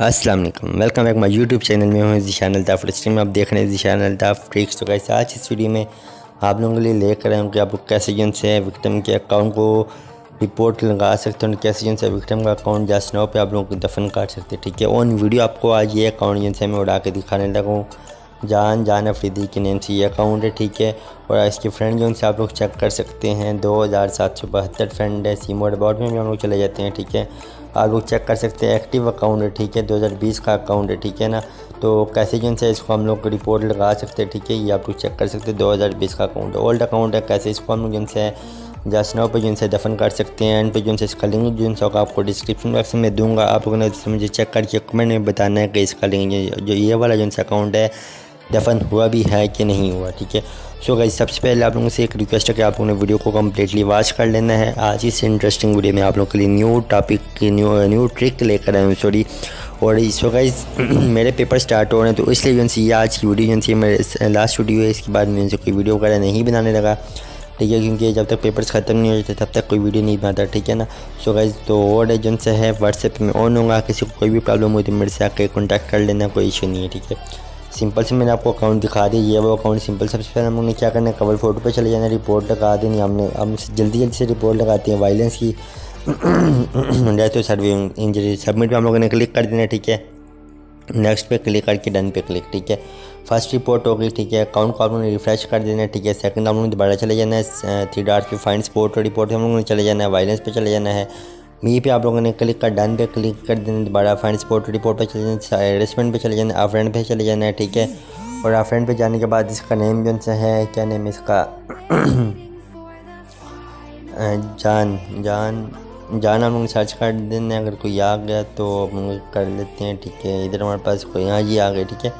अस्सलाम वालेकुम। Welcome back my YouTube channel में हूँ जिशान अल्ताफ़ स्ट्रीम आप देख रहे हैं जिशान अल्ताफ़ ट्रिक्स तो कैसे आज इस वीडियो में आप लोगों के लिए लेकर रहे हूँ कि आप कैसे जन से विक्टम के अकाउंट को रिपोर्ट लगा सकते हैं कैसे जन से विक्टम का अकाउंट नाउ पे आप लोगों को दफन काट सकते हैं। ठीक है ऑन वीडियो आपको आज ये अकाउंट जिनसे मैं उड़ा के दिखाने लगा जान जान अफरीदी के नेम से ये अकाउंट है, ठीक है। और इसके फ्रेंड जो उनसे आप लोग चेक कर सकते हैं, दो हज़ार सात सौ बहत्तर फ्रेंड है सी मोड अबाउट में भी हम लोग चले जाते हैं, ठीक है। आप लोग चेक कर सकते हैं एक्टिव अकाउंट है, ठीक है 2020 का अकाउंट है, ठीक है ना। तो कैसे जो है इसको हम लोग रिपोर्ट लगा सकते हैं, ठीक है, ये आप लोग चेक कर सकते हैं 2020 का अकाउंट है। ओल्ड अकाउंट है, कैसे इसको हम लोग जिनसे जस्ट नाउ पे जिनसे दफन कर सकते हैं एंड पे जो इसका लिंक जो है आपको डिस्क्रिप्शन बॉक्स में दूँगा। आप लोगों ने मुझे चेक करके कमेंट में बताना है कि इसका लिंक जो ये वाला जो अकाउंट है दफन हुआ भी है कि नहीं हुआ, ठीक है? सो गाइस सबसे पहले आप लोगों से एक रिक्वेस्ट है कि आप लोगों ने वीडियो को कम्प्लीटली वॉच कर लेना है। आज इस इंटरेस्टिंग वीडियो में आप लोगों के लिए new topic new new trick लेकर आए हूँ सॉरी और इस गाइस मेरे पेपर स्टार्ट हो रहे हैं तो इसलिए जो सी आज की वीडियो जो सी मेरे लास्ट वीडियो है, इसके बाद में मैं कोई वीडियो वगैरह नहीं बनाने लगा, ठीक है? क्योंकि जब तक पेपर्स ख़त्म नहीं हो जाते, तब तक कोई वीडियो नहीं बनाता, ठीक है ना? सो गाइज़ तो और जो है व्हाट्सएप में ऑन होगा, किसी को कोई भी प्रॉब्लम हुई तो मेरे से आके कॉन्टैक्ट कर लेना, कोई इशू नहीं है, ठीक है? सिंपल से मैंने आपको अकाउंट दिखा दिया ये वो अकाउंट सिंपल सबसे पहले हमने क्या करना है कवर फ़ोटो पे चले जाना रिपोर्ट लगा देनी, हमने, हम जल्दी जल्दी से रिपोर्ट लगाते हैं वायलेंस की। डेथ तो सर्वे इंजरी सबमिट पे हम लोगों ने क्लिक कर देना, ठीक है? नेक्स्ट पे क्लिक करके डन पे क्लिक ठीक है? फ़र्स्ट रिपोर्ट हो गई, ठीक है? अकाउंट को आप लोगों ने रिफ्रेश कर देना है ठीक है? सेकंड हम लोगों ने दोबारा चले जाना है थ्री डार्ट पे फाइन स्पोर्ट रिपोर्ट हम लोगों ने चले जाना है वायलेंस पे चले जाना है। मी पे आप लोगों ने क्लिक कर डन पे क्लिक कर देना दोबारा फाइन स्पोर्ट रिपोर्ट पे चले जाना एडजस्टमेंट पे चले जाना है फ्रेंड पे चले जाना है ठीक है? और आप फ्रेंड पे जाने के बाद इसका नेम जो है? क्या नेम इसका? जान जान जान हम लोग सर्च कर देना, अगर कोई आ गया तो हम लोग कर लेते हैं, ठीक है? इधर हमारे पास कोई यहाँ जी आ गए, ठीक है?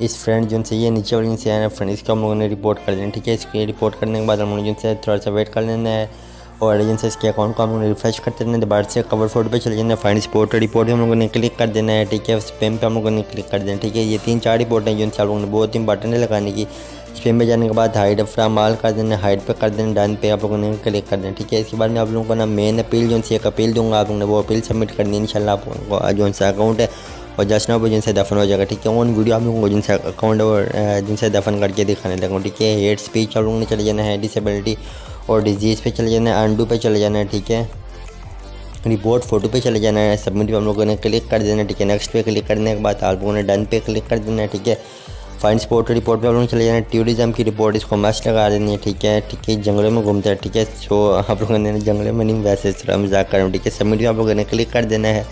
इस फ्रेंड जो से ये नीचे वाली से आया फ्रेंड इसको हम लोगों ने रिपोर्ट कर देना ठीक है? इसके रिपोर्ट करने के बाद हम लोग जिनसे थोड़ा सा वेट कर लेना है। और एजेंसी इसके अकाउंट को हम लोग रिफ्रेश करते रहना दोबारा से कवर फ़ोटो पे चले जाना फाइन स्पोर्ट रिपोर्ट हम लोगों ने क्लिक कर देना है, ठीक है? स्पेम पे हम लोगों ने क्लिक कर देना ठीक है? ये तीन चार रिपोर्ट हैं जिनसे आप लोगों ने बहुत इंपॉर्टेंट है लगाने की। स्पेम पे जाने के बाद हाइड फ्राम माल कर देना हाइड पे कर देना डन पे आप लोगों ने क्लिक कर देना ठीक है? इसके बाद में आप लोगों को ना मेन अपील जो एक अपील दूँगा, आप लोगों ने वो अपील सबमिट करनी इंशाल्लाह आप लोगों को, जो सा अकाउंट है, और जस्ट नाउ जिनसे दफन हो जाएगा, ठीक है? ऑन वीडियो आप लोगों को जिनसे अकाउंट और जिनसे दफन करके दिखाने लगा, ठीक है? हेड स्पीच आप लोगों ने चले जाना है डिसेबिलिटी और डिज़ीज़ पे चले जाना है अंडू पे चले जाना है, ठीक है? रिपोर्ट फ़ोटो पे चले जाना है सबमिट पे हम लोगों ने क्लिक कर देना है, ठीक है? नेक्स्ट पे क्लिक करने के बाद आप लोगों ने डन पे क्लिक कर देना है, ठीक है? फाइन स्पोर्ट रिपोर्ट पे आप लोगों चले जाना है टूरिज़्म की रिपोर्ट इसको मस्ट लगा देनी है, ठीक है? ठीक है, जंगलों में घूमते हैं, ठीक है? सो आप लोगों ने जंगलों में नहीं, वैसे मज़ाक कर ठीक है? सबमिट पे आप लोगों ने क्लिक कर देना है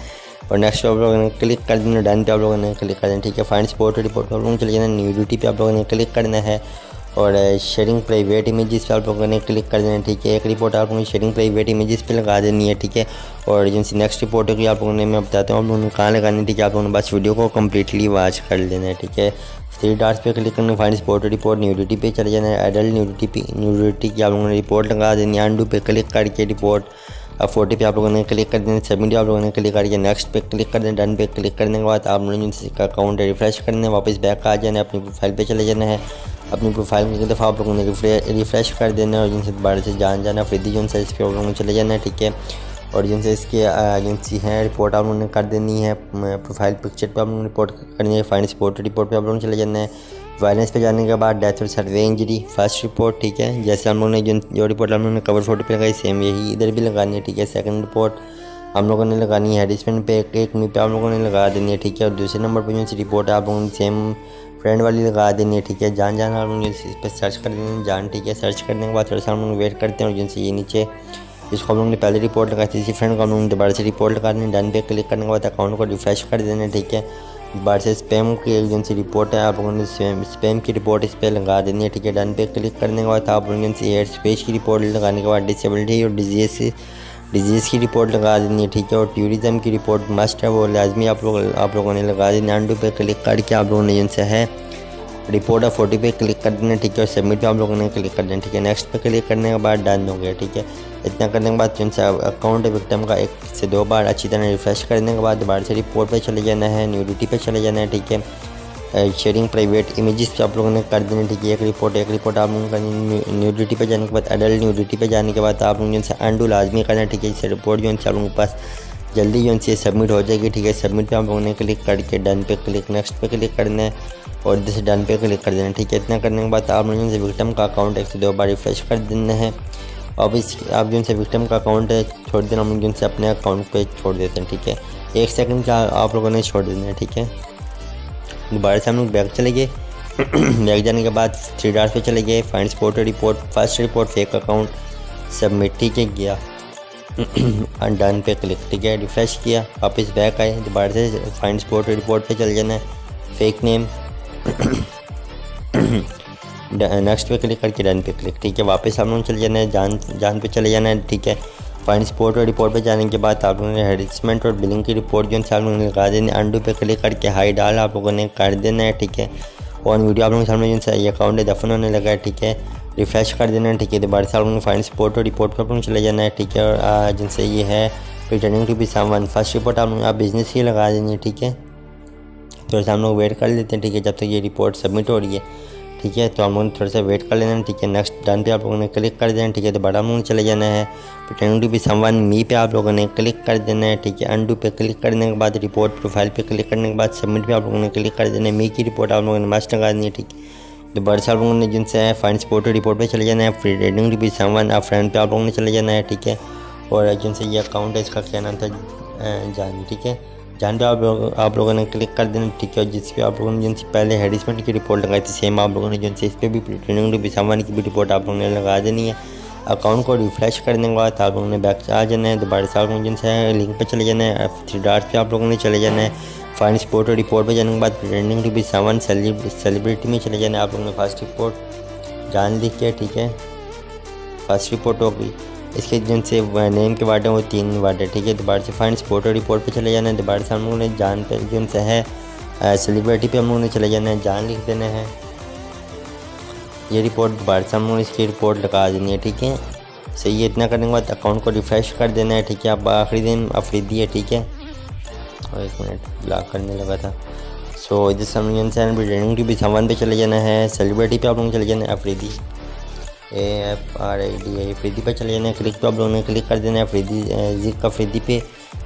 और नेक्स्ट आप लोगों ने क्लिक कर देना डन पे आप लोगों ने क्लिक कर देना ठीक है? फाइन स्पोर्ट रिपोर्ट पे आप लोगों चले जाना न्यूडिटी पे आप लोगों ने क्लिक करना है और शेयरिंग प्राइवेट इमेजेस पे आप लोगों ने क्लिक कर देना, ठीक है? एक रिपोर्ट आप लोगों ने शेयरिंग प्राइवेट इमेजेस पे लगा देनी है, ठीक है? और जिनसे नेक्स्ट रिपोर्ट होगी, आप लोगों ने मैं बताता हूँ, आप लोगों ने कहाँ लगानी ठीक है? आप लोगों ने बस वीडियो को कम्प्लीटली वॉच कर लेना है, ठीक है? थ्री डार्स पे क्लिक करना फाइन स्पोर्ट रिपोर्ट न्यूडिटी पे चले जाना है एडल्ट न्यूडिटी पे न्यूडिटी की आप लोगों ने रिपोर्ट लगा देनी है अंडू पे क्लिक करके रिपोर्ट अब फ़ोटो पे आप लोगों ने क्लिक कर देना सबमिट आप लोगों ने क्लिक करके नेक्स्ट पे क्लिक कर देना डन पे क्लिक करने के बाद आप लोगों ने अकाउंट रिफ्रेश करना वापस बैक आ जाना है अपनी प्रोफ़ाइल पे चले जाना है। अपनी प्रोफ़ाइल में दफ़ा आप लोगों ने रिफ्रेश कर देना है और जिनसे दोबारा से जान जाना फ्रिदी जो है इस पर आप लोगों चले जाना है, ठीक है? और जिनसे इसकी एजेंसी है रिपोर्ट आप लोगों ने कर देनी है प्रोफ़ाइल पिक्चर पे आप लोगों ने रिपोर्ट करनी है फाइन स्पोर्ट रिपोर्ट पे आप लोगों ने चले जाना है। वायलेंस पे जाने के बाद डेथ और सर्वे इंजरी फ़र्स्ट रिपोर्ट ठीक है? जैसे हम लोगों ने जो जो रिपोर्ट हम लोगों ने कवर फ़ोटो पे लगाई सेम यही इधर भी लगानी है, ठीक है? सेकंड रिपोर्ट हम लोगों ने लगानी है हेडिसमेंट पे, एक एक मी पे आप लोगों ने लगा देनी है, ठीक है? और दूसरे नंबर पर जो रिपोर्ट है आप लोगों ने सेम फ्रेंड वाली लगा देनी है, ठीक है? जान जान आप लोग इस पर सर्च कर देनी जान, ठीक है? सर्च करने के बाद थोड़ा सा हम लोग वेट करते हैं और जिनसे ये नीचे, जिसको हम लोगों ने पहले रिपोर्ट लगाई थी, इसी फ्रेंड को हम लोगों ने दोबारा से रिपोर्ट लगा देनी डन पे क्लिक करने के बाद अकाउंट को रिफ्रेश कर देना ठीक है? दोबारा से स्पैम की एजेंसी रिपोर्ट है, आप लोगों ने स्पैम की रिपोर्ट इस पर लगा देनी है, ठीक है? डन पे क्लिक करने के बाद आप लोगों ने एयर स्पेस की रिपोर्ट लगाने के बाद डिसेबिलिटी और डिज़ीज़ डिज़ीज़ की रिपोर्ट लगा देनी है, ठीक है? और टूरिज़म की रिपोर्ट मस्ट है, वो लाजमी आप लोग, आप लोगों ने लगा देनी है। पे क्लिक करके आप लोगों ने जिनसे है। रिपोर्ट ऑफ़ फ़ोटो पे क्लिक कर देना, ठीक है? और सबमिट पे आप लोगों ने क्लिक कर देना, ठीक है? नेक्स्ट पे क्लिक करने के बाद डन हो गया, ठीक है? इतना करने के बाद जिनसे अकाउंट विक्टम का एक से दो बार अच्छी तरह रिफ्रेश करने के बाद दोबारा से रिपोर्ट पे चले जाना है न्यूडिटी पे चले जाना है, ठीक है? शेयरिंग प्राइवेट इमेजेस पे आप लोगों ने कर देना, ठीक है? एक रिपोर्ट एक रिपोर्ट आप लोगों का न्यूडिटी पे जाने के बाद अडल्ट न्यूडिटी पे जाने के बाद आप लोगों से अंडू लाजमी करना, ठीक है? इससे रिपोर्ट जो है आप लोगों के पास जल्दी जो है सबमिट हो जाएगी, ठीक है? सबमिट पे आप लोगों ने क्लिक करके डन पे क्लिक नेक्स्ट पे क्लिक करना है और जैसे डन पे क्लिक कर देना है, ठीक है? इतना करने के बाद आप लोगों से विक्टम का अकाउंट एक से दो बार रिफ्रेश कर देना है। अब इस, आप जो से विक्टम का अकाउंट है, छोड़ देना, हम लोग जिनसे अपने अकाउंट पे छोड़ देते हैं, ठीक है? एक सेकंड का आप लोगों ने छोड़ देना है, ठीक है? दोबारा से हम लोग बैग चले गए। बैग जाने के बाद थ्री डार्स पे चले गए। Find support report first report fake account submit ठीक है? गया। डन पे क्लिक ठीक है रिफ्रेश किया, वापस बैक आए, दोबारा से फाइंड स्पोर्ट रिपोर्ट पे चले जाना है फेक नेम नेक्स्ट पे क्लिक करके डन पे क्लिक ठीक है, वापस आप लोगों चले जाना है, जान जान पे चले जाना है, ठीक है। फाइन स्पोर्ट और रिपोर्ट पे जाने के बाद आप लोगों ने हेरिसमेंट और बिलिंग की रिपोर्ट जो है आप लोगों ने लगा देनी अंडू पे क्लिक करके हाई डाल, आप लोगों ने कर देना है, ठीक है। और वीडियो आप लोगों के सामने जो ये अकाउंट है दफन होने लगा है, ठीक है। रिफ्रेश कर देना है ठीक है? दोबारा से आप लोगों ने फाइन और रिपोर्ट पर अपने चले जाना है, ठीक है? और जिनसे ये है returning to be one first report आप आप बिज़नेस ही लगा देंगे, ठीक है? थोड़ा सा हम लोग वेट कर लेते हैं, ठीक है? जब तक ये रिपोर्ट सबमिट हो रही है, ठीक है? तो हम लोगों थोड़ा सा वेट कर लेना है, ठीक है? नेक्स्ट डन पे आप लोगों ने क्लिक कर देना है, ठीक है? तो बड़ा हम चले जाना है pretend to be someone me पे आप लोगों ने क्लिक कर देना है, ठीक है? अंडू पे क्लिक करने के बाद रिपोर्ट प्रोफ़ाइल पे क्लिक करने के बाद सबमिट पे आप लोगों ने क्लिक कर देना है। मी की रिपोर्ट आप लोगों ने मस्ट लगा देनी है, ठीक है? तो बड़े साल लोगों ने जिनसे है फाइन स्पोर्ट रिपोर्ट पे चले जाना है। Free trading to be someone आप फ्रेंड पे आप लोगों ने चले जाना है, ठीक है? और जिनसे ये अकाउंट है, इसका क्या नाम था? जान ठीक है? जान पे आप लोग, आप लोगों ने क्लिक कर देना, ठीक है? और जिस पे आप लोगों ने, जिनसे पहले हेडिसमेंट की रिपोर्ट लगाई थी सेम आप लोगों ने, जिनसे इस पर भी ट्रेनिंग भी सामान की भी रिपोर्ट आप लोगों ने लगा देनी है। अकाउंट को रिफ्रेश करने के बाद आप लोगों ने बैक आ जाना है। दोबारा से आप लोगों जिनसे लिंक पर चले जाना है थ्री डार्ट पर आप लोगों ने चले जाना है। फाइन स्पोर्ट और रिपोर्ट पर जाने के बाद ट्रेंडिंग टू भी सामान सेलिब्रिटी में चले जाना। आप लोगों ने फ़र्स्ट रिपोर्ट जान लिख के ठीक है। फ़र्स्ट रिपोर्ट होगी। इसके जिनसे नेम के वार्ड हैं वो तीन वार्ड है। ठीक है। दोबारा से फाइन स्पोर्ट और रिपोर्ट पे चले जाना है। दोबारा से हम लोगों ने जान पे जिनसे है। सेलिब्रिटी पे हम लोगों ने चले जाना है। जान लिख देना है। ये रिपोर्ट दोबारा से हम लोगों ने इसकी रिपोर्ट लगा देनी है। ठीक है। सही है। इतना करने के बाद अकाउंट को रिफ़्रेश कर देना है। ठीक है। अब आखिरी दिन अफरीदी है। ठीक है। और एक मिनट ब्लॉक करने लगा था। सो इधर समझ भी भी सामान पे चले जाना है सेलिब्रिटी पे आप लोगों चले जाना है Afridi A F R I D I Faridi पर चले जाना है क्लिक पे आप लोगों ने क्लिक कर देना है फ्रीदी जिक का फ्रीदी पे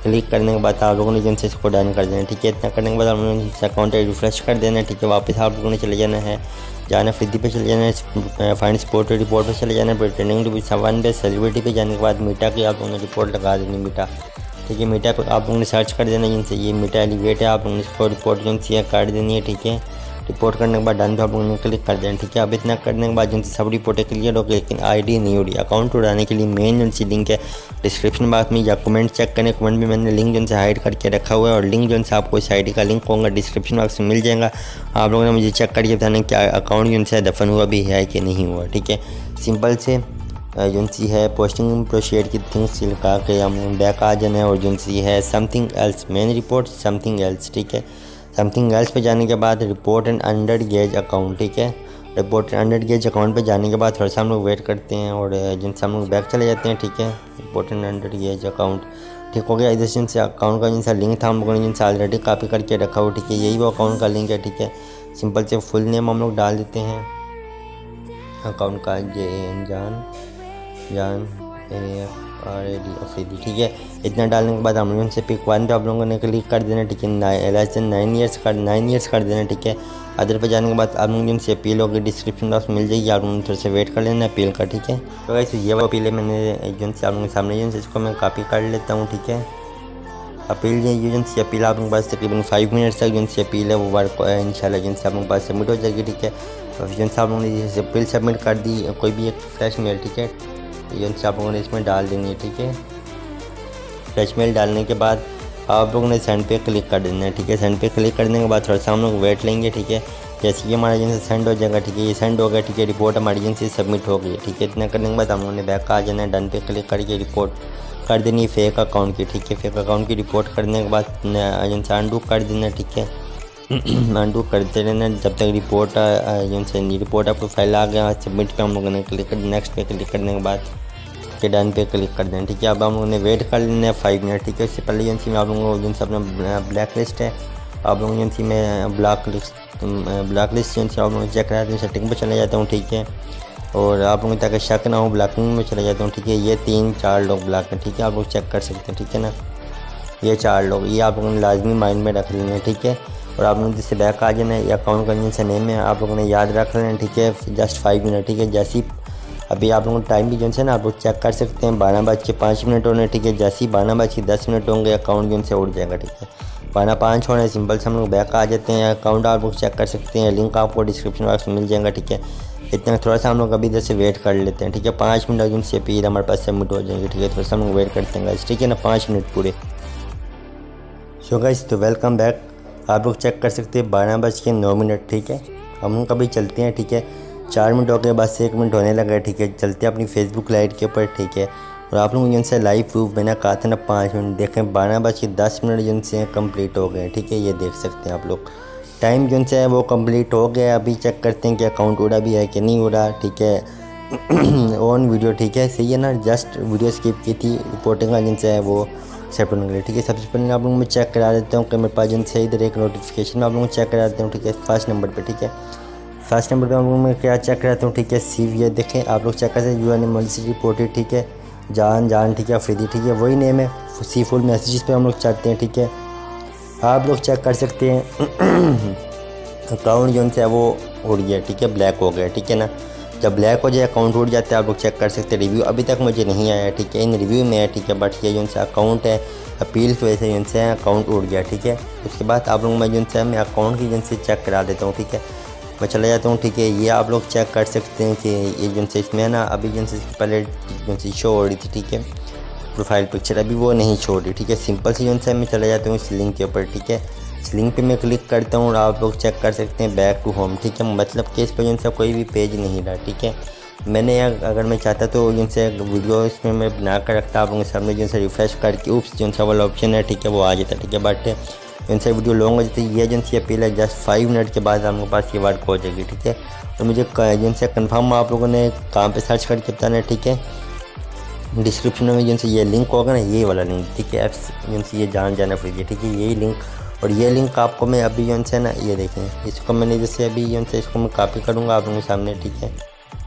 क्लिक करने के बाद आप लोगों ने जिनसे इसको डन कर देना है, ठीक है? इतना करने के बाद आप लोगों ने अकाउंट रिफ्रेश कर देना है, ठीक है? वापस आप लोगों ने चले जाना है जाना फ्रीदी पे चले जाना है फाइन स्पोर्ट रिपोर्ट पे चले जाना है ट्रेनिंग सामान पे सेलिब्रिटी पे जाने के बाद मीटा की आप लोगों ने रिपोर्ट लगा देनी मीटा ठीक है मीटा पर आप लोगों ने सर्च कर देना जिनसे ये मीटा एलिवेट है आप लोगों ने इसको रिपोर्ट जो है कर देनी है, ठीक है? रिपोर्ट करने के बाद डन आप लोगों ने क्लिक कर देना, ठीक है? अब इतना करने के बाद जिनसे सब रिपोर्टें क्लियर हो गई लेकिन आईडी नहीं हो रही अकाउंट उड़ाने के लिए मेन जो सी लिंक है डिस्क्रिप्शन बॉक्स में या कमेंट चेक करें कमेंट में मैंने लिंक जो हाइड करके रखा हुआ है, और लिंक जो से आपको इस आईडी का लिंक होगा डिस्क्रिप्शन बॉक्स में मिल जाएगा। आप लोगों ने मुझे चेक करके बताना क्या अकाउंट जो से दफन हुआ भी है कि नहीं हुआ, ठीक है? सिंपल से जो सी है। पोस्टिंग प्रोशिएट की थिंग्स लिखा के हम बैक आ जाना है और जो सी है। समथिंग एल्स मेन रिपोर्ट, समथिंग एल्स, ठीक है? समथिंग एल्स पे जाने के बाद report and under gauge account, ठीक है? Report and under gauge account पे जाने के बाद थोड़ा सा हम लोग वेट करते हैं और जिनसे हम लोग बैक चले जाते हैं, ठीक है? Report and under gauge account, ठीक हो गया? इधर जिनसे अकाउंट का जिनसा लिंक था, हम लोगों ने जिनसे ऑलरेडी कॉपी करके रखा हुआ, ठीक है? यही वो अकाउंट का लिंक है, ठीक है? सिंपल से फुल नेम हम लोग डाल देते हैं। अकाउंट का जे जान। जान ए और अफरीदी ठीक है। इतना डालने के बाद हम लोगों से पिक वन पे आप लोगों ने क्लिक कर देना, ठीक है। नाइन ईयर्स कर नाइन ईयर्स कर देना, ठीक है। अदर पे जाने के बाद आप लोगों से अपील होगी डिस्क्रिप्शन बॉक्स मिल जाएगी, आप लोगों ने थोड़ा से वेट कर लेना अपील का, ठीक है। तो वैसे ये वो अपील है मैंने एजेंसी आप लोगों के सामने एजेंसी इसको मैं कॉपी कर लेता हूँ, ठीक है। अपील एजेंसी अपील आप लोगों के पास तकरीबन फाइव मिनट्स तक एजेंसी अपील है, वो वर्क इन शाला एजेंसी आप लोगों के पास सबमिट हो जाएगी, ठीक है। एजेंसी आप लोगों ने जैसे अपील सबमिट कर दी, कोई भी एक फ्लैश मेल ठीक है। एजेंसी आप लोगों ने इसमें डाल देनी है, ठीक है? फ्रेश मेल डालने के बाद आप लोगों ने सेंड पे क्लिक कर देना है, ठीक है? सेंड पे क्लिक करने के बाद थोड़ा सा हम लोग वेट लेंगे, ठीक है? जैसे कि हमारा एजेंसी सेंड हो जाएगा, ठीक है? ये सेंड हो गया, ठीक है? रिपोर्ट हमारी एजेंसी सबमिट हो गई, ठीक है? इतना करने के बाद हम लोगों ने बैक आ जाना है डन पे क्लिक करके रिपोर्ट कर देनी फेक अकाउंट की, ठीक है? फेक अकाउंट की रिपोर्ट करने के बाद एजेंसी अंडू कर देना ठीक है? अंडू करते रहना जब तक रिपोर्ट एजेंसी रिपोर्ट आपको फ़ाइल आ गया सबमिट पे हम लोगों ने क्लिक नेक्स्ट पे क्लिक करने के बाद। के डन पे क्लिक कर देना ठीक है? अब हम उन्हें वेट कर लेना है फाइव मिनट ठीक है? उससे पहले एजेंसी में आप लोगों को एजेंसी अपना ब्लैक लिस्ट है। आप लोगों एजेंसी में block list black list agency आप लोगों चेक कराते हैं सेटिंग पर चले जाता हूँ, ठीक है? और आप लोगों ताकि शक ना हो ब्लॉकिंग में चले जाता हूँ, ठीक है? ये तीन, चार लोग ब्लॉक हैं, ठीक है? आप लोग चेक कर सकते हैं, ठीक है ना? ये चार लोग, ये आप लोगों ने लाजमी माइंड में रख लेना है, ठीक है? और आप लोगों जिससे बैक आ जाना है, या अकाउंट का जिनसे नेम है, आप लोगों ने याद रख लेना ठीक है? जस्ट फाइव मिनट ठीक है? जैसी अभी आप लोगों टाइम भी जो है ना आप लोग चेक कर सकते हैं। बारह बज के पाँच मिनट होने, ठीक है? जैसे ही बारह बज के दस मिनट होंगे अकाउंट जो से उड़ जाएगा, ठीक है? बारह पाँच होने, सिंपल से हम लोग बैक आ जाते हैं। अकाउंट आप लोग चेक कर सकते हैं। लिंक आपको डिस्क्रिप्शन बॉक्स में मिल जाएगा, ठीक है? इतना थोड़ा सा हम लोग अभी इधर से वेट कर लेते हैं, ठीक है? पाँच मिनट जिनसे फिर हमारे पास सबमिट हो जाएँगे, ठीक है? थोड़ा सा हम लोग वेट करते हैं ठीक है ना? पाँच मिनट पूरे। सो गाइस तो वेलकम बैक आप लोग चेक कर सकते हैं। बारह बज के नौ मिनट, ठीक है? हम लोग कभी चलते हैं, ठीक है? चार मिनट हो गए, बस एक मिनट होने लगा ठीक है। चलते अपनी फेसबुक लाइट के ऊपर, ठीक है। और आप लोग जिनसे लाइव प्रूफ मैंने कहा था ना, पाँच मिनट देखें, बारह बज के दस मिनट जिनसे कंप्लीट हो गए, ठीक है, ये देख सकते हैं आप लोग। टाइम जिनसे है वो कंप्लीट हो गया अभी चेक करते हैं कि अकाउंट उड़ा भी है कि नहीं उड़ा, ठीक है। ऑन वीडियो ठीक है, सही है ना जस्ट वीडियो स्किप की थी रिपोर्टिंग का जिनसे है वो एक्सेप्ट होने के लिए, ठीक है। सबसे पहले आप लोगों में चेक करा देता हूँ कि मेरे पास जिनसे इधर एक नोटिफिकेशन में आप लोगों को चेक करा देता हूँ, ठीक है फ़र्स्ट नंबर पर ठीक है। फ़र्स्ट नंबर पर हम लोगों में क्या चेक कराता हूँ ठीक है सी वी देखें, आप लोग चेक करते हैं यू एन एमरजेंसी रिपोर्टेड ठीक है। जान जान, ठीक है अफरीदी ठीक है, वही नेम है। सी फुल मैसेजेस पे हम लोग चाहते हैं, ठीक है। आप लोग चेक कर सकते हैं। अकाउंट जो है वो उड़ गया ठीक है ब्लैक हो गया, ठीक है ना। जब ब्लैक हो जाए अकाउंट उड़ जाता है, आप लोग चेक कर सकते हैं। रिव्यू अभी तक मुझे नहीं आया, ठीक है, इन रिव्यू में है, ठीक है बट ये जो उनसे अकाउंट है अपील की वजह से जो है अकाउंट उड़ गया, ठीक है। उसके बाद आप लोग मैं जो है मैं अकाउंट की जिनसे चेक करा देता हूँ, ठीक है। मैं चला जाता हूँ, ठीक है, ये आप लोग चेक कर सकते हैं कि ये जिनसे इसमें है ना, अभी जिनसे पहले जिनसे शो हो रही थी, ठीक है प्रोफ़ाइल पिक्चर अभी वो नहीं छोड़ रही, ठीक है सिंपल सी जिनसे मैं चला जाता हूँ इस लिंक के ऊपर, ठीक है, इस लिंक पे मैं क्लिक करता हूँ और आप लोग चेक कर सकते हैं बैक टू होम ठीक है मतलब कि इस पर जिनसे कोई भी पेज नहीं रहा, ठीक है, मैंने अगर मैं चाहता तो जिनसे वीडियो इसमें मैं बना कर रखता, आप लोगों के सामने जिनसे रिफ्रेश करके उप्स जिनसे वाला ऑप्शन है, ठीक है, वो आ जाता, ठीक है बट जिनसे वीडियो लॉन्ग हो जाती है ये एजेंसी अपील है जस्ट फाइव मिनट के बाद आपके पास ये वर्क हो जाएगी, ठीक है? तो मुझे जिनसे कन्फर्म आप लोगों ने कहाँ पे सर्च करके बताना है, ठीक है? डिस्क्रिप्शन में जिनसे ये लिंक होगा ना, ये वाला लिंक ठीक है? एप्स जिनसे ये जान जाना फ्री ठीक है? यही लिंक और ये लिंक आपको मैं अभी जो है ना ये देखें, इसको मैंने जैसे अभी जो है इसको मैं कापी करूँगा आप लोगों के सामने, ठीक है?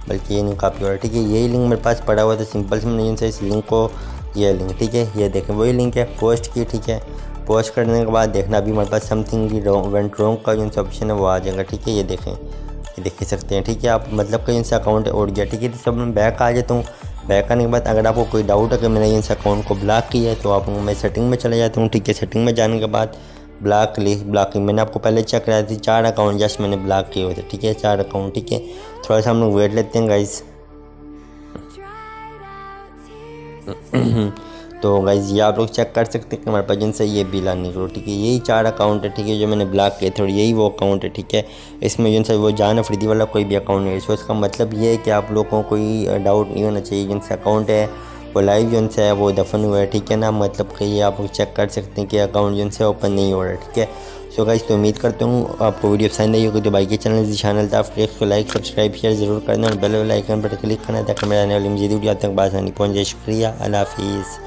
बल्कि ये नहीं कापी हो रहा, ठीक है? यही लिंक मेरे पास पड़ा हुआ था सिंपल से मैंने इनसे इस लिंक को ये लिंक ठीक है? ये देखें, वही लिंक है पोस्ट की, ठीक है? पोस्ट करने के बाद देखना अभी हमारे पास समथिंग वेंट रॉन्ग का जो ऑप्शन है वो आ जाएगा ठीक है? ये देखें। ये देख सकते हैं ठीक है? आप मतलब कहीं से अकाउंट उड़ गया ठीक है? तो सब मैं बैक आ जाता हूँ। बैक आने के बाद अगर आपको कोई डाउट है कि मैंने इनसे अकाउंट को ब्लॉक किया है तो आप मैं सेटिंग में चले जाता हूँ ठीक है? सेटिंग में जाने के बाद ब्लॉक लिख ब्लॉकिंग मैंने आपको पहले चेक कराया थी चार अकाउंट जस्ट मैंने ब्लॉक किए हुए थे ठीक है? चार अकाउंट ठीक है? थोड़ा सा हम लोग वेट लेते हैं गाइज़ तो गाइज़ ये आप लोग चेक कर सकते हैं कि हमारे पास जिनसे ये बिल आने निकलो ठीक है यही चार अकाउंट है, ठीक है? जो मैंने ब्लॉक किए थे और यही वो अकाउंट है, ठीक है? इसमें जिनसे वो जान अफरीदी वाला कोई भी अकाउंट नहीं है। सो इसका मतलब ये है कि आप लोगों को कोई डाउट नहीं होना चाहिए। जिनसे अकाउंट है, वो लाइव जो है, वो दफन हुआ है, ठीक है ना? मतलब कि ये आप लोग चेक कर सकते हैं कि अकाउंट जो है ओपन नहीं हो रहा है, ठीक है? सो गाइज़ तो उम्मीद करता हूँ आपको वीडियो पसंद आई होगी। तो भाई के चैनल चैनल था फ्रेक्स को लाइक सब्सक्राइब शेयर ज़रूर करना और बेल वाइकन पर क्लिक करना, ताकि मेरा आने वाली मजीद वीडियो तक बात नहीं पहुँच जाए। शुक्रिया, अल्लाह हाफिज़।